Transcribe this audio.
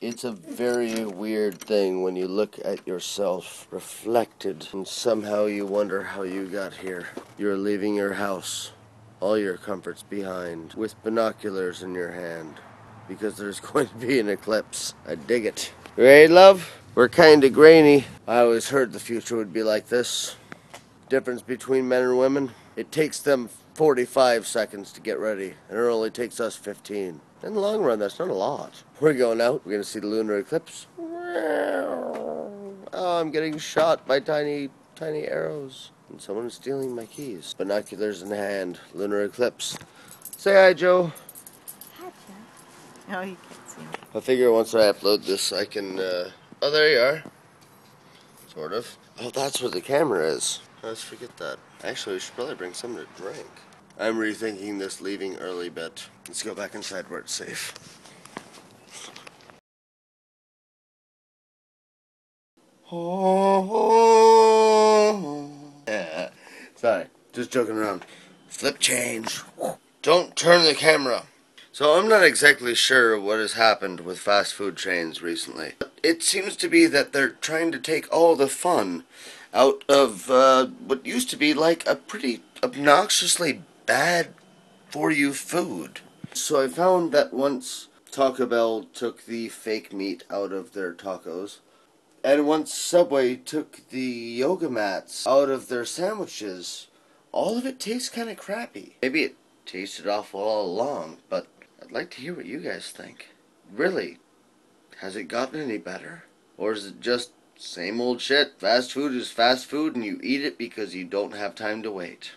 It's a very weird thing when you look at yourself reflected and somehow you wonder how you got here. You're leaving your house, all your comforts behind, with binoculars in your hand because there's going to be an eclipse. I dig it. Right, love? We're kind of grainy. I always heard the future would be like this. Difference between men and women? It takes them 45 seconds to get ready, and it only takes us 15. In the long run, that's not a lot. We're going out. We're going to see the lunar eclipse. Oh, I'm getting shot by tiny, tiny arrows. And someone is stealing my keys. Binoculars in hand. Lunar eclipse. Say hi, Joe. Hi, Joe. No, you can't see me. I figure once I upload this, I can. Uh... Oh, there you are. Sort of. Oh, that's where the camera is. Always forget that. Actually, we should probably bring something to drink. I'm rethinking this leaving early bit. Let's go back inside where it's safe. Sorry, just joking around. Flip change. Don't turn the camera. So I'm not exactly sure what has happened with fast food chains recently. It seems to be that they're trying to take all the fun out of uh, what used to be like a pretty obnoxiously bad for you food. So I found that once Taco Bell took the fake meat out of their tacos, and once Subway took the yoga mats out of their sandwiches, all of it tastes kind of crappy. Maybe it tasted awful all along, but I'd like to hear what you guys think. Really, has it gotten any better? Or is it just same old shit? Fast food is fast food and you eat it because you don't have time to wait.